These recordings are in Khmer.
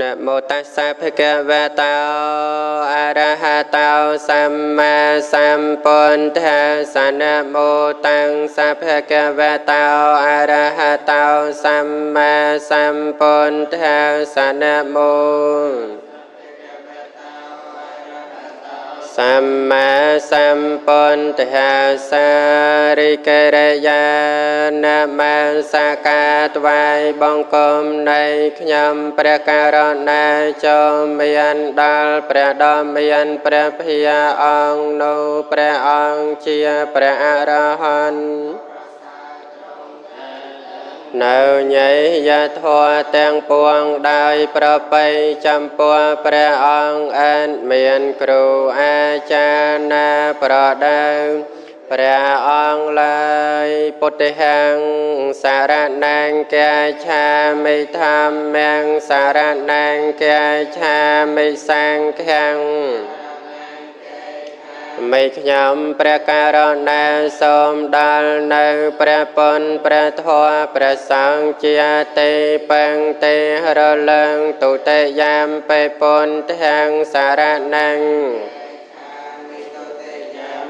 นะโมตัสสะภะคะวะโตอะระหะโตสัมมาสัมพุทธัสสะนะโมตัสสะภะคะวะโตอะระหะโตสัมมาสัมพุทธัสสะนะโม សម្មាសម្ពុទ្ធសារិករិយានមសាកាថ្វាយបង្គំនៃខ្ញុំព្រះករុណាចូលមានដល់ព្រះដ៏មានព្រះភិយាអង្គនោះព្រះអង្គជាព្រះអរហន្ត នៅញៃយធរទាំងពួងដោយប្របៃចំពោះព្រះអង្គអិនមានគ្រូអាចារ្យណាប្រដៅព្រះអង្គឡើយពុទ្ធិហੰសារណងកាឆាមិធម្មងសារណងកាឆាមិសង្ឃੰ មេខ្ញុំព្រះករុណាសូមដល់នៅព្រះពុនព្រះធម៌ព្រះសង្ឃជាទេបង្ទេរលឹងទុតិយាមបេពុនទាំងសារណੰ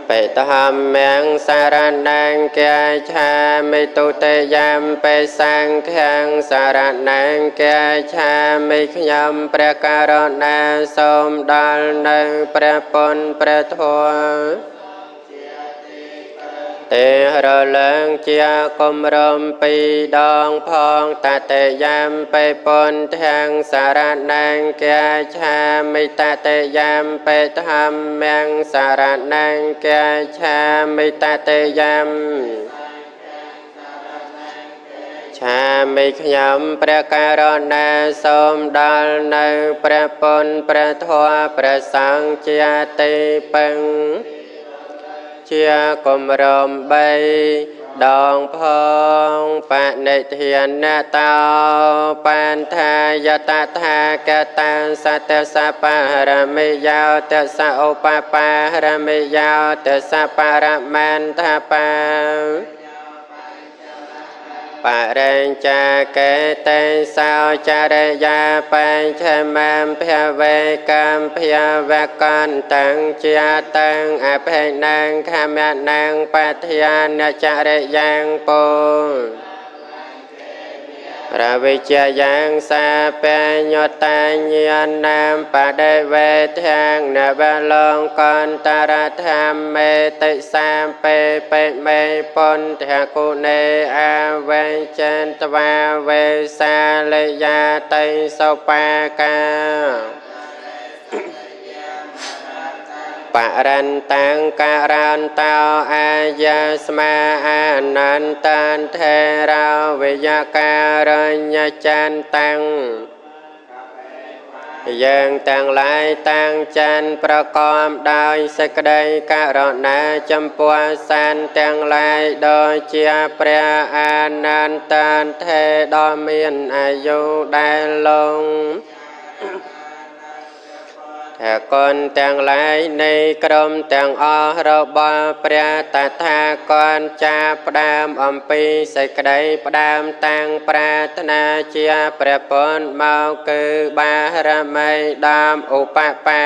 បេតហមំសារណੰកាឆាមិទុតិយាមបេសង្ឃំសារណੰកាឆាមិខ្ញុំព្រះករុណាសូមដល់នៅព្រះពុនព្រះធម៌ ទេរឡើងជាគំរំពីរដងផងតតេយាមបេពុនទាំងសារណังកាឆាមិតតេយាមបេធម្មំសារណังកាឆាមិតតេយាមឆាមិខ្ញុំព្រះករុណាសូមដល់នៅព្រះពុនព្រះធម៌ព្រះសង្ឃជាទេពឹង ជាគំរំបីដងផងបនិធានតោបានថាយតថាកតាសតសបរមិយោតសឧបបរមិយោតសបរមន្តបា បរិញ្ចាកេតេសោចរិយាបញ្ឆមំភវេកម្មភវកន្តੰជាតੰអភេណੰខមណੰបធានចរិយ៉ាងពោ រវិជ្ជយ៉ាងសាបញ្ញតាញានាមបដិវេធាងនវលងកន្តរធម្មមេតិសាមពេបេមេពុនធគុណេអាវេចិនតវាវេសាលយាតៃសុបាកា បរិន្តាំការន្តោអាយាស្មាអានន្តន្តេរោវិយការញ្ញចន្តាំងយើងទាំងឡាយតាំងចានប្រកបដោយសេចក្តីករុណាចំពោះសានទាំងឡាយដូចជាព្រះអានន្តន្តេដ៏មានអាយុដែលលង ថាកូនទាំងឡាយនៃក្រុមទាំងអស់របស់ព្រះតថាគតចាប់ផ្ដើមអំពីសេចក្តីផ្ដើមតាំងប្រាថ្នាជាព្រះពុទ្ធមកគឺបារមីដើមឧបបា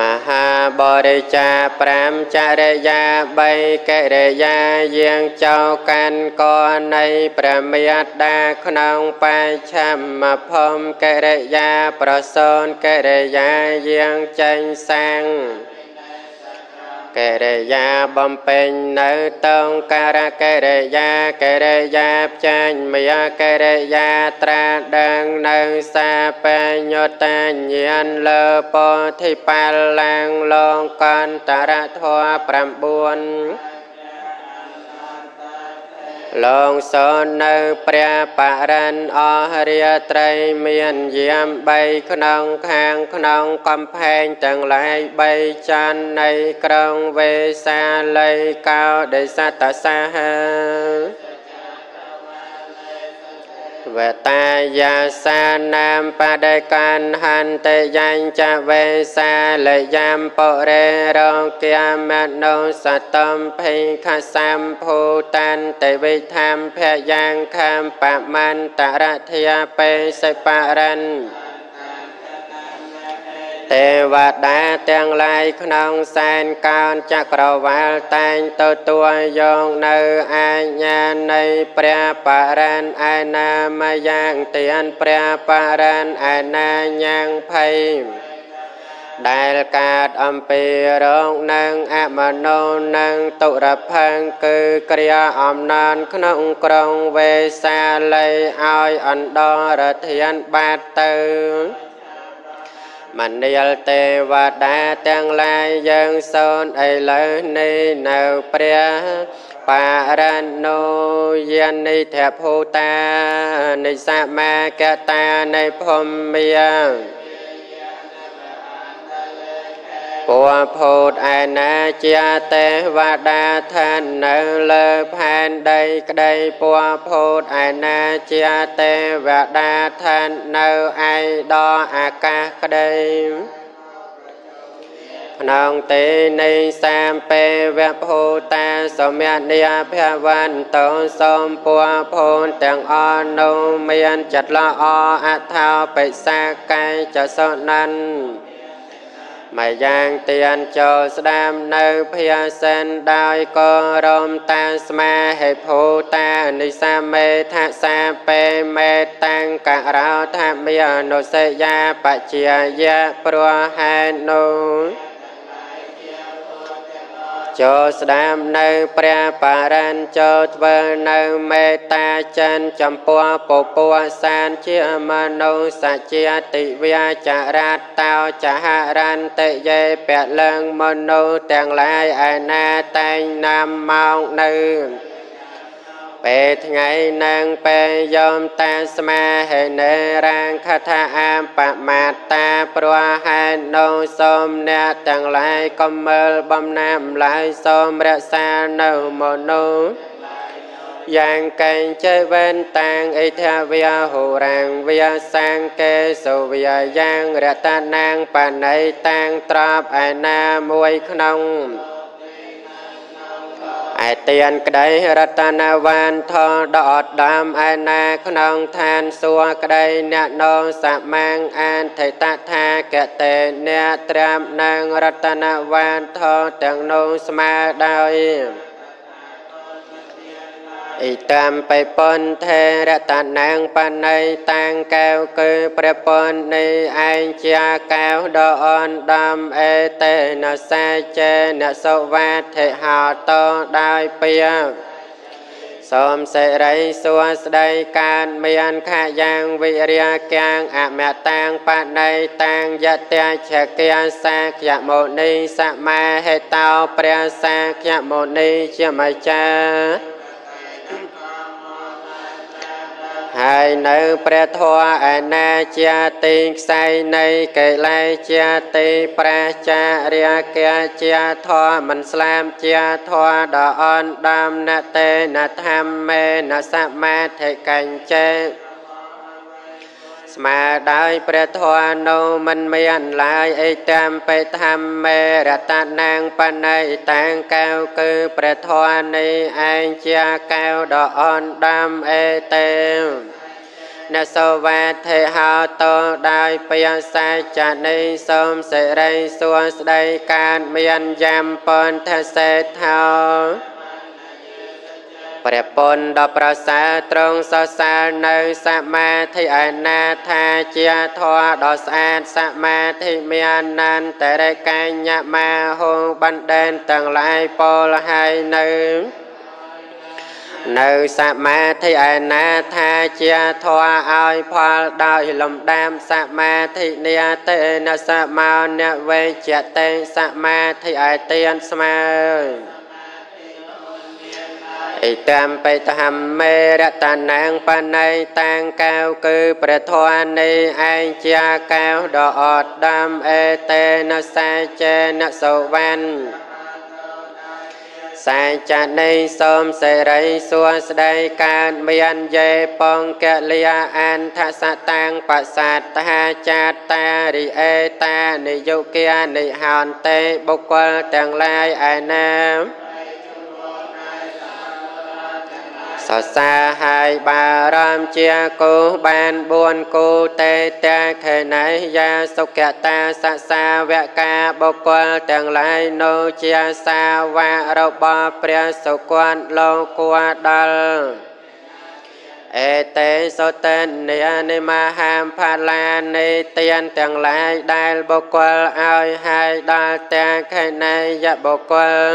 មហាបរិចា5ចរិយា3កិរិយាយាងចៅកាន់កនៃព្រះមេត្តាក្នុងបច្ឆមភូមិកិរិយាប្រសូនកិរិយាយាងចេញសាំង កិរិយាបំពេញនៅតងការកិរិយាកិរិយាផ្ចាញ់មយាកិរិយាត្រាដឹងនៅសាបញ្ញតាញានលើពោធិបាលឡើងលងកន្តរធម៌9 លងសននៅព្រះបរិញ្ញអស់រាត្រីមានយាម3ក្នុងខាងក្នុងកំផែងទាំងឡាយ3ចាននៃក្រុងវេសាល័យកោដេសតសាហា វវតាយាសានាមបដិកានហន្តយញ្ចវេសាលយាមបរិរោគាមនោសតំភេខសម្ភូតានតេវិធម្មភយ៉ាងខំបមន្តរធិយបេសិបរិន ទេវតាទាំងឡាយក្នុងសែនកោនចក្រវាលតែងទទួលយកនៅអាជ្ញានៃព្រះបរិញ្ញឯណាមយ៉ាងទានព្រះបរិញ្ញឯណាញ៉ាងភ័យដែលកាតអំពីរងនឹងអមនោនឹងទុរផឹងគឺគ្រាអំណានក្នុងក្រុងវេសាល័យឲ្យអណ្ដរធានបាតទៅ មនាលទេវតាទាំងឡាយយើងសូនឥឡូវនេះនៅព្រះបារណូយានិធភូតានិសមាកតានៃភូមិយា ពួភូតឯណាជាទេវតាឋាននៅលើផែនដីក្តីពួភូតឯណាជាទេវតាឋាននៅឯដអាកាសក្តីក្នុងទេនៃសាមពេវភូតាសមនិយភវន្តោសូមពួភូនទាំងអស់នោះមានចិត្តល្អអថោបិសាកាយចសុនិន ម្យ៉ាងទៀនចូលស្ដាមនៅភាសិនដោយក៏រមតាស្មាហេភូតានិសាមេថាសាពេមេតាំងករោថាមីអនុសេយាបជាយៈព្រោះហេតុនោះ ចូលស្ដាប់នៅព្រះបរិញ្ញចូលធ្វើនៅមេត្តាចិនចំពោះពពុះសានជាមនុស្សជាតិវាចរតតោចហរន្តិយេពលឹងមនុស្សទាំងឡាយឯណាតែងណាំមកនៅ ពេលថ្ងៃនឹងពេលយមតាស្មាហេនេរាងខថាអាបមាតាព្រោះហេតុនោះសូមអ្នកទាំងឡាយកុំមើលបំណាំឡើយសូមរក្សានៅមនុស្សយ៉ាងកែងចេវេនតាងអិធាវាហូរាងវាសាងកេសុវាយ៉ាងរតនាងបណៃតាងត្រាប់ឯណាមួយក្នុង ឯទៀនក្តីរតនវានថដអត់ដាមឯណាក្នុងឋានសួគ៌ក្តីអ្នកនងសមាងអានថេតថាកតេអ្នកត្រាំនឹងរតនវានថទាំងនោះស្មើដោយ អ៊ីតាមបៃពនថេរតនាងបណៃតាំងកែវគឺព្រះពននៃឯងជាកែវដ៏អនដំអេតេនសាចេនសុវាធិហោតដោយពៀសូមសិរីសួស្តីកានមានខយ៉ាងវិរិយកាងអមតាំងបណៃតាំងយតេឆកិយសាខ្យមុនីសមាហេតោព្រះសាខ្យមុនីជាម្ចាស់ ហើយនៅព្រះធម៌ឯណាជាទីខ្សែនៃកិលេសជាទីប្រាចារាគៈជាធម៌មិនស្លាមជាធម៌ដ៏អនដំណតេនធម្មេនសមាធិកញ្ចេ ស្មើដោយព្រះធម៌នោះមិនមានឡើយអីតាមបេធម្មេរតនាងបណៃតាំងកៅគឺព្រះធម៌នេះឯងជាកៅដ៏អនដំអេតេនសវេធិហោតោដោយពយសាចនីសូមសិរីសួស្តីកានមានយ៉ាំពនថសេថោ ព្រះពុនដ៏ប្រសើរទ្រង់សរសើរនៅសមាធិឯណាថាជាធម៌ដ៏ស្អាតសមាធិមាននន្តរិកញ្ញមាហោបណ្ដែនទាំងឡាយពលហើយនៅនៅសមាធិឯណាថាជាធម៌ឲ្យផលដោយលំដាមសមាធិនិតេនសមោនវេជតេសមាធិឯទានស្មើ អិតាមបេតហម្មេរតនាងបណៃតាំងកៅគឺព្រះធម៌នេះឯងជាកៅដ៏អត់ដាំអេតេនសាចេនសុវណ្ណសែចនីសូមសេរីសួស្តីកើតមានយេបងកលិយាអន្តសតាំងបសាទតាចាតារិអេតានិយុគានិហន្ទេបុគ្គលទាំងឡាយឯណា សរសើរហើយបារម្ភជាគូបាន4គូតេតាខេណៃយាសុខតាសសាវកាបុគ្គលទាំងឡាយនៅជាសាវករបស់ព្រះសុគន្ធលោកគួដល់អេតេសុតេនិយនិមហាផាលានិទានទាំងឡាយដែលបុគ្គលឲ្យហើយដល់ទាំងខេណៃយបុគ្គល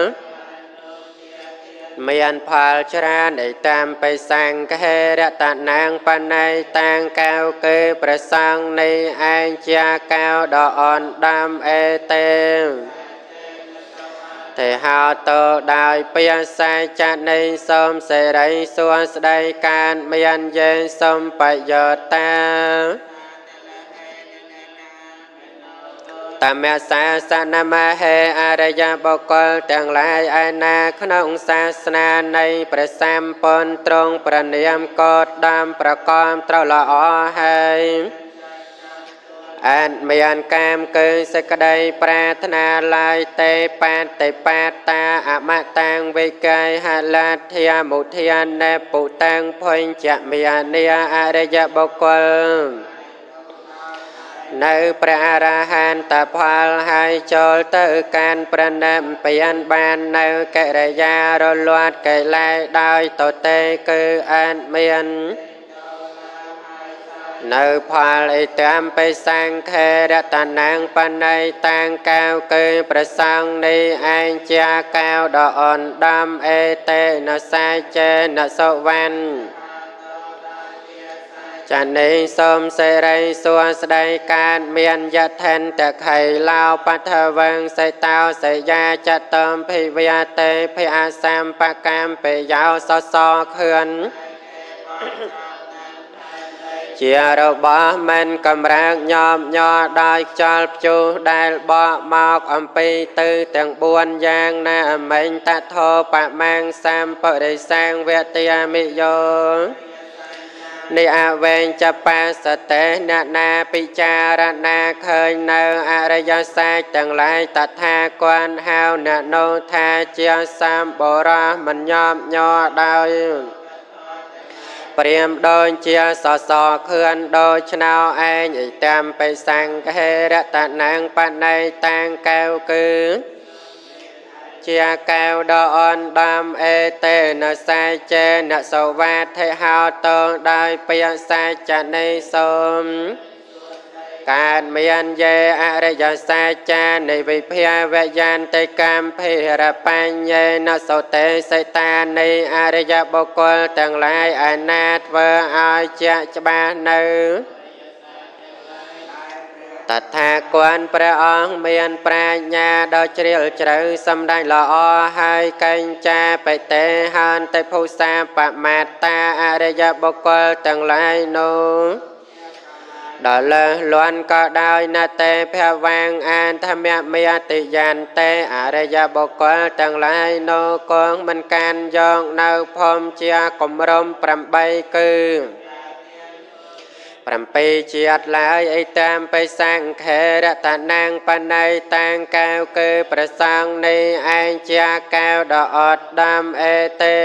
មានផលច្រើនឯតាមបិសង្ឃេរតនាងបណៃតាងកៅគឺប្រសងនៃឯងជាកៅដ៏អនដាំអេទេទេហោតោដោយពាសាចនៃសូមសេរីសួស្តីកានមានយេសូមបយោតា តមសាសនមហេអរិយបុគ្គលទាំងឡាយឯណាក្នុងសាសនានៃព្រះសម្ពុនត្រង់ប្រនាមកោតដាមប្រកំត្រូវល្អហើយអនមានកាមគឺសេចក្តីប្រាថ្នាឡាយទេបាតិបាតាអមតាំងវិកៃហលាធាមុធានេពុតាំងភញ្ចមានាអរិយបុគ្គល នៅព្រះអរហន្តផលហើយចូលទៅកាន់ប្រណិមពៀនបាននៅកិរិយារលត់កិលេសដោយតទេគឺអត់មាននៅផលអិតាមបិសង្ខេរតនាងបណៃតាងកៅគឺប្រសងនេះឯងជាកៅដ៏អនដំអេតេនសាចេនសុវណ្ណ ចានីសូមសេរីសួស្តីកើតមានយថិនតខៃឡោបថវងសេតោសយាចតំភិវយតេភិអសម្បកម្មបយោសសខឿនជារបស់មិនកំរើកញោមញ័រដោយខ្យល់ព្យុះដែលបកមកអំពីទៅទាំង4យ៉ាងណាអមិញតថោបមាំងសម្បរិសាងវតិយាមិយោ និអវេងចបាសតេអ្នកណាពិចារណាឃើញនៅអរិយសាស្ត្រទាំងឡាយតថាគន់ហៅអ្នកនោះថាជាសម្បរោះមិនញោមញ័រដោយព្រាមដូចជាសសខឿនដូចឆ្នោឯងឥតាមបិសង្ឃេរតនាងបណៃតាងកែវគឺ ជាកែវដ៏អនដំអេតេនសាចេនសវាធិហោតងដោយពយសាចនៃសូមកើតមានយេអរិយសាចានៃវិភាវយានតិកម្មភិរបញ្ញេនសតេសិតានៃអរិយបុគ្គលទាំងឡាយឯណាធ្វើឲ្យជាក់ច្បាស់នៅ តថាគតព្រះអង្គមានប្រាជ្ញាដ៏ជ្រាលជ្រៅសម្ដែងល្អហើយកេញចាបិតេហន្តិភុសាបមាតាអរិយបុគ្គលទាំងឡាយនោះដល់លើលន់ក៏ដោយណតេភវាងអានធម្មមេតិយានតេអរិយបុគ្គលទាំងឡាយនោះគង់មិនកានយកនៅភូមិជាគម្រំ8គឺ 7ជាតិឡើយអីតាមបិសង្ខេរតនាងបណៃតាងកៅគឺប្រសងនៃឯងជាកៅដ៏អត់ដាំអេទេ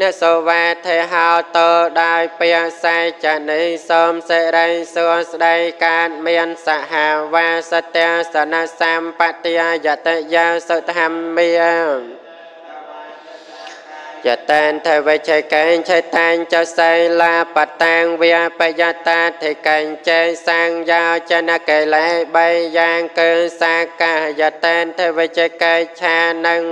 អ្នកសវេថេហោតោដោយពាក្យសៃចនីសូមសិរីសួស្តីកើតមានសហវាសត្យសនសម្បត្តិយតយាសុធម្មា យតានថវិជកេញឆៃតាញចសៃលាបតាំងវាបយតាធិកេញចេសាងយោចនកេលេបីយ៉ាងគឺសាកាយតានថវិជកេឆានឹង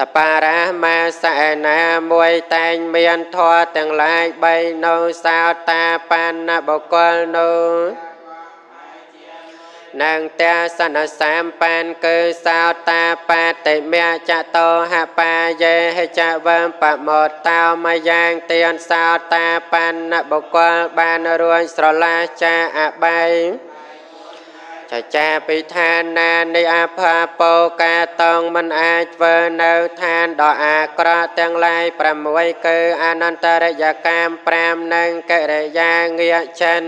តបារាមាសឯណាមួយតែងមានធម៌ទាំងឡាយបីនៅសោតាបានបុគ្គលនោះ នាងតាសនសាមបានគឺសោតាបាតិមៈចតោហបាយេហិចវំបមោតោមយ៉ាងទានសោតាបានបុគ្គលបានរួចស្រឡះចាអបាយចចាពីឋានណានៃអផាពោកាតងមិនអាចធ្វើនៅឋានដ៏អាក្រក់ទាំងឡាយ6គឺអនន្តរិយកម្ម5និងកិរិយាងាចិន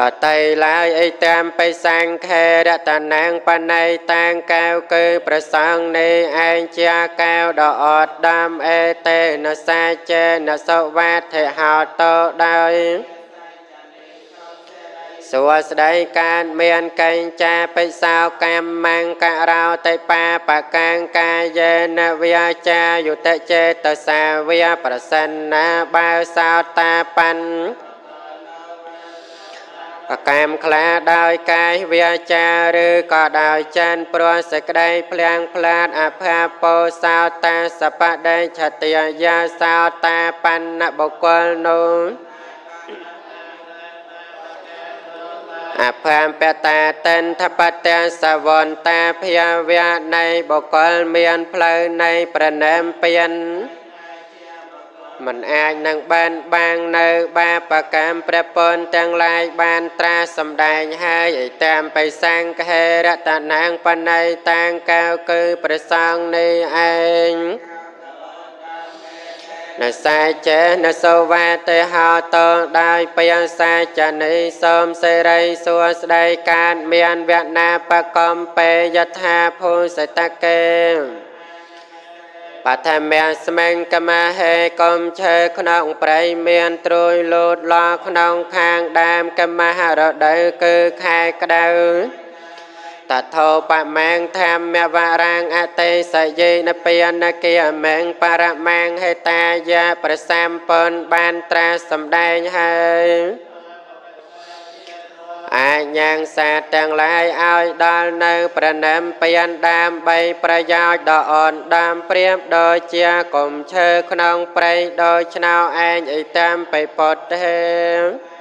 ដតៃឡើយអីតាមបិសង្ខេរតនាងបណៃតាងកៅគឺប្រសងនេះឯងជាកៅដ៏អត់ដាំអេតេនសាចេនសវ៉ាធិហោតោដោយសួស្តីកានមានកេញចាបិសោកម្មង្ករោតេបាបកាងកាយេនវាចាយុតចេតសាវាប្រសិនណាបើសោតាបញ្ញប្រ កាមខ្លាដោយកាយវាចាឬក៏ដោយចានព្រោះសេចក្តីភ្លៀងផ្លាតអផាពោសោតាសបដិឆតិយាសោតាបណ្ណបុគ្គលនោះអផាមបតាតិនថបតេសវន្តាភាវៈនៃបុគ្គលមានផ្លូវនៃប្រណិមពៀន មិនអាចនឹងបានបាងនៅបាបកម្មព្រះពន្ធទាំងឡាយបានត្រាសម្ដែងហើយឯតាមបិសង្ខេរតនាងបណៃតាងកៅគឺព្រះសង្ឃនេះឯងនសាចេនសូវាទេហោតដោយបយសាចនីសូមសេរីសួស្ដីកានមានវណ្ណាបកំពេយថាភូសិតកេ បឋមៈស្មេងកមហេកុំឈើក្នុងព្រៃមានត្រួយលូតលក្នុងខាងដើមកមហរដូវគឺខែក្តៅតថោបមាំងធម្មវរាងអតិសយេនពានគាមេងបរមាំងហេតាយាប្រសាមពនបានត្រាសម្ដែងហើយ អាញាងសាទាំងឡាយឲ្យដល់នៅប្រណិមពៀនដើម្បីប្រយោជន៍ដ៏អនដាមព្រាមដូចជាកុំឈើក្នុងព្រៃដោយឆ្នោឯងអីតាមបិពុទ្ធទេ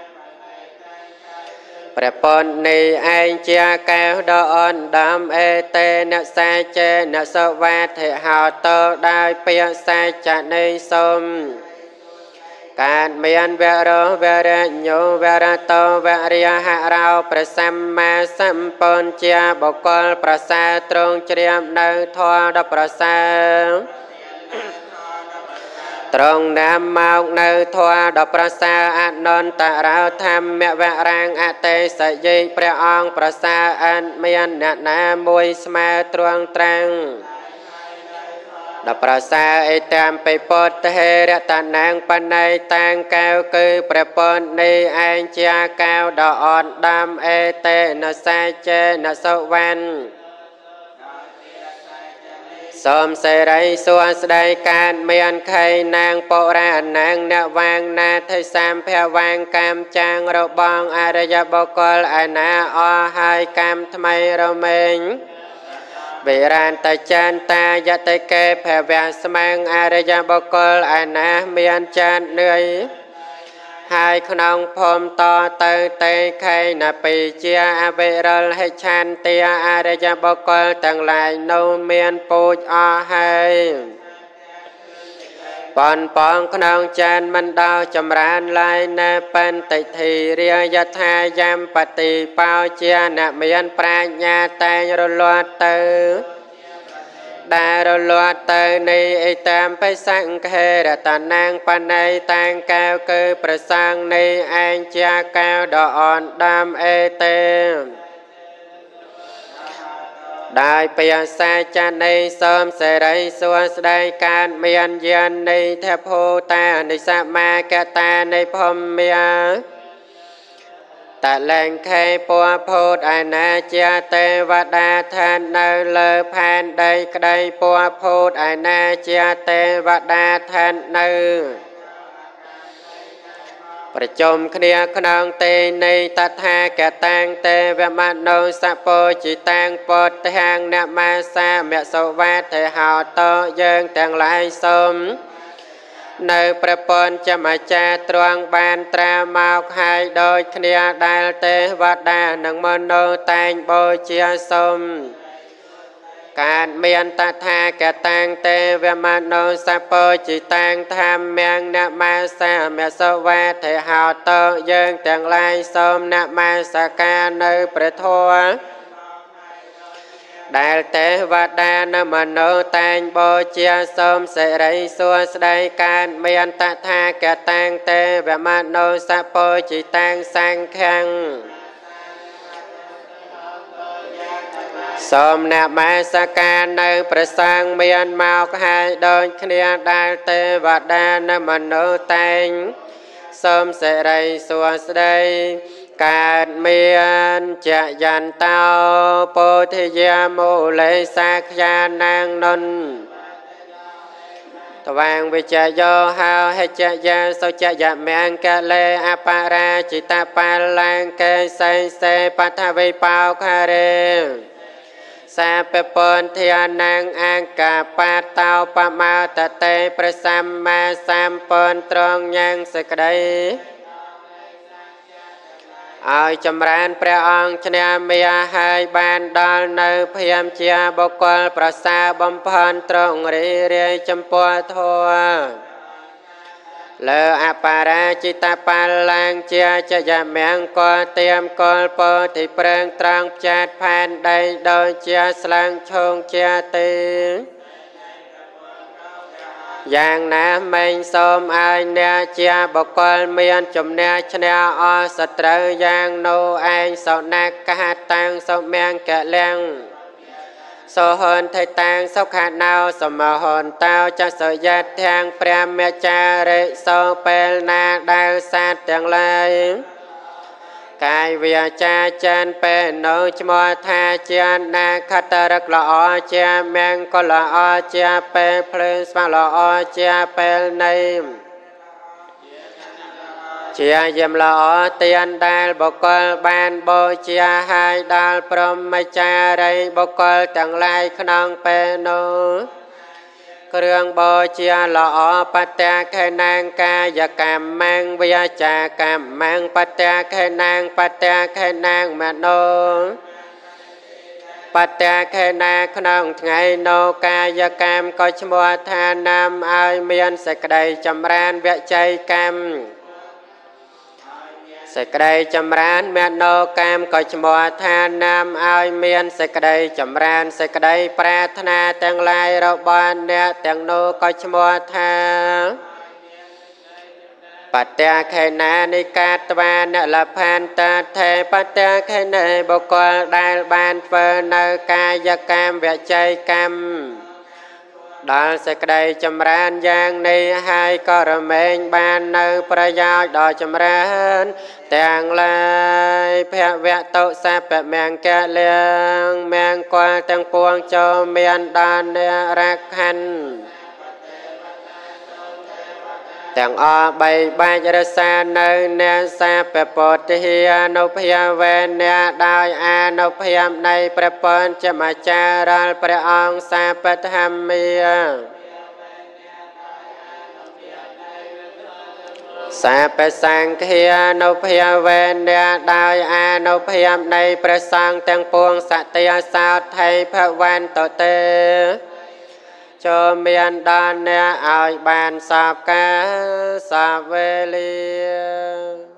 ព្រះពន្ធនេះឯងជាកែវដ៏អនដាមអេតេនសាចេនសវ៉ាធិហោតោដោយពាក្យសាចនៃសូម កើតមានវរោវរញ្ញោវរតោវរិយហរោប្រសម្មាសម្ពុញ្ជាបុគ្គលប្រសើរត្រង់ជ្រាបនៅធម៌ដ៏ប្រសើរត្រង់ណាមមកនៅធម៌ដ៏ប្រសើរអនន្តរោធម្មវរាងអតេសយិព្រះអង្គប្រសើរអនមានអ្នកណាមួយស្មើត្រង់ត្រាំង ដល់ប្រសើរអេតាមបិពុទ្ធហេរតនាងបណៃតាងកៅគឺព្រះពន្ធនេះឯងជាកៅដ៏អនដាំអេតេនសាចេនសុវណ្ណសូមសេរីសួស្តីកើតមានខៃនាងបុរាណាងអ្នកវាងណាថៃសាមភវាងកម្មចាងរបងអរិយបុគ្គលឯណាអស់ហើយកម្មថ្មីរមែង វិរានតចានតាយតិកេភវៈស្មាំងអរិយបុគ្គលឯណាមានចាននឿយហើយក្នុងភូមិតទៅទេខេណពីជាអវិរិលហិឆានទាអរិយបុគ្គលទាំងឡាយនោះមានពូជអស់ហើយ ប៉ុនប៉ងក្នុងចានមិនដោចម្រើនឡើយនៅបន្តិធិរាយថាយ៉ាំបតិបោជាអ្នកមានប្រាជ្ញាតែងរលត់ទៅដែលរលត់ទៅនៃអេតាមបិសង្ខេរតនាងបណៃតាងកៅគឺប្រសងនៃឯងជាកៅដ៏អនដាមអេតេ ដោយពយសាចានៃសូមសេរីសួស្តីកើតមានយាននៃធភូតានិសមាកតានៃភមមាតលែងខេពួភូតឯណាជាទេវតាឋាននៅលើផែនដីក្តីពួភូតឯណាជាទេវតាឋាននៅ ប្រជុំគ្នាក្នុងទេនៃតថាកតាំងទេវមនោសពោចិតាំងពតទាំងនមាសាមសុវេទេហោតយើងទាំងឡាយសូមនៅព្រះពន្ធចមចាទ្រង់បានត្រាមកហើយដូចគ្នាដែលទេវតានិងមនុស្សតែងបូជាសូម កើតមានតថាកតាំងទេវមនោសពោចិតាំងធម្មងនមាសាមសវេថេហោតោយើងទាំងឡាយសូមនមាសការនៅព្រះធម៌ដែលទេវតានៅមនុស្សតែងបូជាសូមសិរីសួស្តីកើតមានតថាកតាំងទេវមនោសពោចិតាំងសង្ឃั សូមអ្នកបែសកានៅប្រសងមានមកហើយដូចគ្នាដែលទេវតានៅមនុស្សតែងសូមសិរីសួស្តីកើតមានចយន្តោពោធិយាមូលេសាខ្យានាងនុនតវាងវិជ្ជយោហោហិជ្ជយាសុចយមង្គលេអបរាចិតបាលង្កេសៃសេបថវិបោខារេ សាពពនធានាងអង្គបាតោបមោតតេប្រសម្មាសម្ពនត្រង់ញ៉ាងសក្តីឲ្យចម្រើនព្រះអង្គឈ្នះមាហើយបានដល់នៅភៀមជាបុគ្គលប្រសើរបំផាន់ត្រង់រីរាយចំពោះធម៌ លើអបរាជិតបាឡាងជាចយមង្គលទៀមកលពោទីប្រឹងត្រង់ផ្ចាតផែនដីដូចជាស្លឹងឈងជាទីយ៉ាងណាមិញសូមឲ្យអ្នកជាបុគ្គលមានជំនះឈ្នះអសត្រូវយ៉ាងនោះឯងសណាកហតាំងសុមង្គលំ សូហនថៃតាំងសុខណោសមហនតោចសយៈទាំងព្រះមេចារិសោពេលណាដែលសាទទាំងឡាយកាយវាចាចានពេនៅឈ្មោះថាជាណាខតរកល្អជាមង្គលល្អជាពេលភ្លើងស្វាល្អជាពេលនៃ ជាយមល្អទៀនដែលបុគ្គលបានបូជាហើយដល់ព្រមចារីបុគ្គលទាំងឡាយក្នុងពេលនោះគ្រឿងបូជាល្អបត្យាខេណាងកាយកម្មងវាចាកម្មងបត្យាខេណាងបត្យាខេណាងមនោបត្យាខេណាក្នុងថ្ងៃនោកាយកម្មក៏ឈ្មោះថានាមឲ្យមានសេចក្តីចម្រើនវជ័យកម្ម សេចក្តីចម្រើនមេណោកាមក៏ឈ្មោះថានាមឲ្យមានសេចក្តីចម្រើនសេចក្តីប្រាថ្នាទាំងឡាយរបស់អ្នកទាំងនោះក៏ឈ្មោះថាបត្យាខេណានិកាតវានលផានតថេបត្យាខេណេបុគ្គលដែលបានធ្វើនៅកាយកម្មវច័យកម្ម ដល់សេចក្តីចម្រើនយ៉ាងនេះហើយក៏រមែងបាននៅប្រយោជន៍ដ៏ចម្រើនទាំងឡាយភវតុសពមង្គលៀងមង្គលទាំងពួងចូលមានដល់អ្នករខណ្ឌ ទាំងអស់បីបាច់រសានៅអ្នកសាពពុទ្ធិអនុភយវេអ្នកដោយអនុភយនៃព្រះពញ្ចមចារលព្រះអង្គសាពធម្មាសាបសង្ឃានុភយវេអ្នកដោយអនុភយនៃព្រះសង្ឃទាំងពួងសតិអសោថៃភវន្តទេ ចូលមានដល់អ្នកឲ្យបានសាបកាសាវេលា